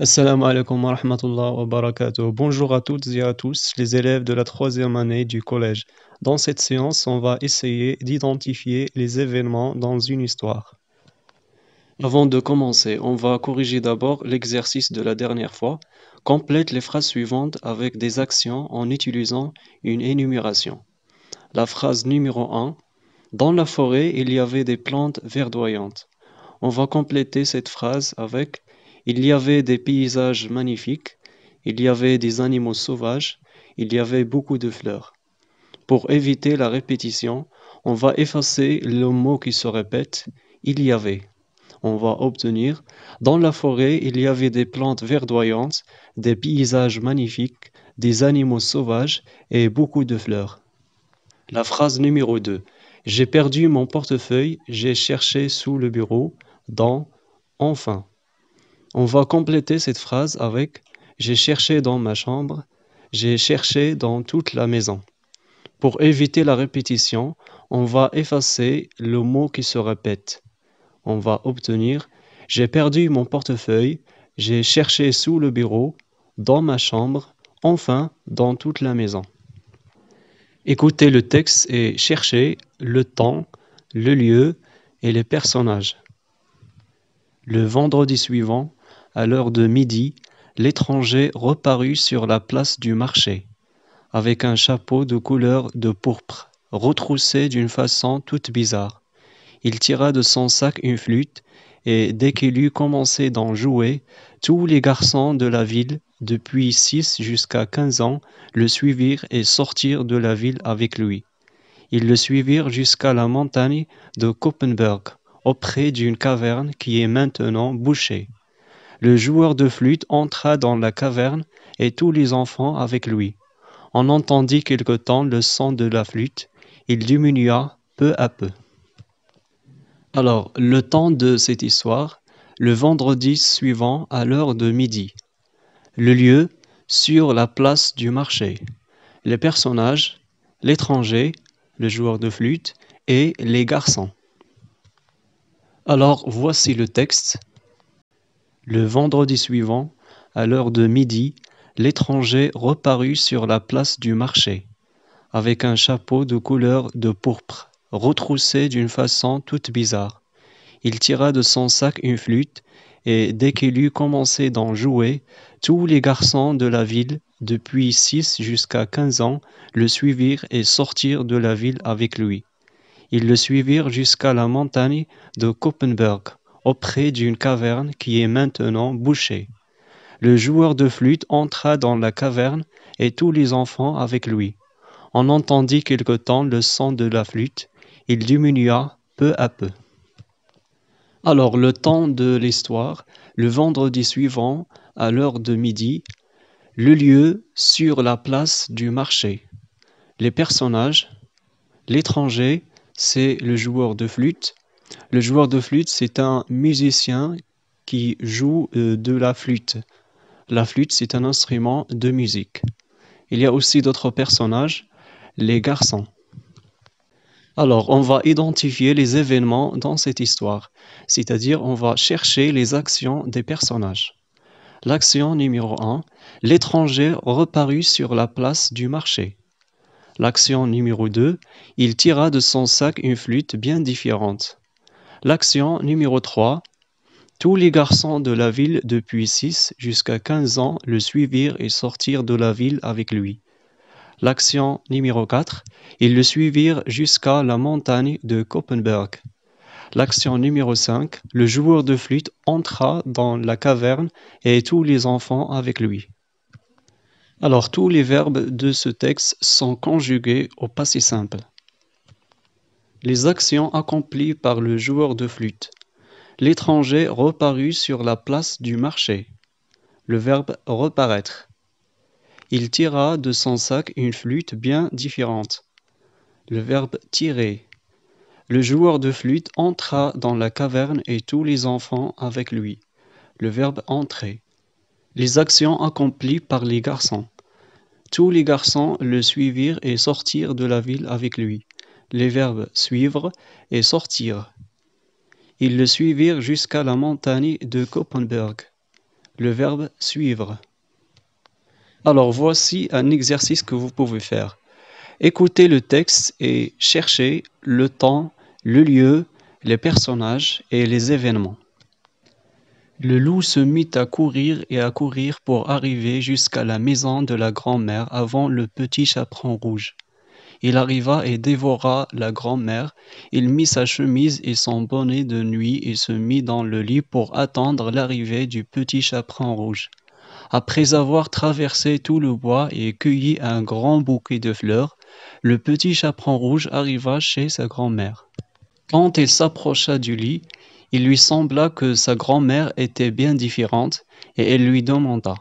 Assalamu alaikum wa rahmatullah wa barakatuh. Bonjour à toutes et à tous, les élèves de la troisième année du collège. Dans cette séance, on va essayer d'identifier les événements dans une histoire. Avant de commencer, on va corriger d'abord l'exercice de la dernière fois. Complète les phrases suivantes avec des actions en utilisant une énumération. La phrase numéro 1. Dans la forêt, il y avait des plantes verdoyantes. On va compléter cette phrase avec il y avait des paysages magnifiques, il y avait des animaux sauvages, il y avait beaucoup de fleurs. Pour éviter la répétition, on va effacer le mot qui se répète, il y avait. On va obtenir, dans la forêt, il y avait des plantes verdoyantes, des paysages magnifiques, des animaux sauvages et beaucoup de fleurs. La phrase numéro 2. J'ai perdu mon portefeuille, j'ai cherché sous le bureau, dans, enfin. On va compléter cette phrase avec J'ai cherché dans ma chambre, j'ai cherché dans toute la maison. Pour éviter la répétition, on va effacer le mot qui se répète. On va obtenir J'ai perdu mon portefeuille, j'ai cherché sous le bureau, dans ma chambre, enfin dans toute la maison. Écoutez le texte et cherchez le temps, le lieu et les personnages. Le vendredi suivant, à l'heure de midi, l'étranger reparut sur la place du marché, avec un chapeau de couleur de pourpre, retroussé d'une façon toute bizarre. Il tira de son sac une flûte, et dès qu'il eut commencé d'en jouer, tous les garçons de la ville, depuis six jusqu'à quinze ans, le suivirent et sortirent de la ville avec lui. Ils le suivirent jusqu'à la montagne de Koppenberg, auprès d'une caverne qui est maintenant bouchée. Le joueur de flûte entra dans la caverne et tous les enfants avec lui. On entendit quelque temps le son de la flûte. Il diminua peu à peu. Alors, le temps de cette histoire, le vendredi suivant à l'heure de midi. Le lieu, sur la place du marché. Les personnages, l'étranger, le joueur de flûte et les garçons. Alors, voici le texte. Le vendredi suivant, à l'heure de midi, l'étranger reparut sur la place du marché, avec un chapeau de couleur de pourpre, retroussé d'une façon toute bizarre. Il tira de son sac une flûte, et dès qu'il eut commencé d'en jouer, tous les garçons de la ville, depuis six jusqu'à quinze ans, le suivirent et sortirent de la ville avec lui. Ils le suivirent jusqu'à la montagne de Koppenberg, auprès d'une caverne qui est maintenant bouchée. Le joueur de flûte entra dans la caverne et tous les enfants avec lui. On entendit quelque temps le son de la flûte. Il diminua peu à peu. Alors, le temps de l'histoire, le vendredi suivant, à l'heure de midi, le lieu sur la place du marché. Les personnages, l'étranger, c'est le joueur de flûte, le joueur de flûte, c'est un musicien qui joue euh, de la flûte. La flûte, c'est un instrument de musique. Il y a aussi d'autres personnages, les garçons. Alors, on va identifier les événements dans cette histoire, c'est-à-dire on va chercher les actions des personnages. L'action numéro 1, l'étranger reparut sur la place du marché. L'action numéro 2, il tira de son sac une flûte bien différente. L'action numéro 3. Tous les garçons de la ville depuis 6 jusqu'à 15 ans le suivirent et sortirent de la ville avec lui. L'action numéro 4. Ils le suivirent jusqu'à la montagne de Koppenberg. L'action numéro 5. Le joueur de flûte entra dans la caverne et tous les enfants avec lui. Alors tous les verbes de ce texte sont conjugués au passé simple. Les actions accomplies par le joueur de flûte. L'étranger reparut sur la place du marché. Le verbe reparaître. Il tira de son sac une flûte bien différente. Le verbe tirer. Le joueur de flûte entra dans la caverne et tous les enfants avec lui. Le verbe entrer. Les actions accomplies par les garçons. Tous les garçons le suivirent et sortirent de la ville avec lui les verbes suivre et sortir. Ils le suivirent jusqu'à la montagne de Koppenberg. le verbe suivre. Alors voici un exercice que vous pouvez faire. Écoutez le texte et cherchez le temps, le lieu, les personnages et les événements. Le loup se mit à courir et à courir pour arriver jusqu'à la maison de la grand-mère avant le petit chaperon rouge. Il arriva et dévora la grand-mère. Il mit sa chemise et son bonnet de nuit et se mit dans le lit pour attendre l'arrivée du petit chaperon rouge. Après avoir traversé tout le bois et cueilli un grand bouquet de fleurs, le petit chaperon rouge arriva chez sa grand-mère. Quand il s'approcha du lit, il lui sembla que sa grand-mère était bien différente, et elle lui demanda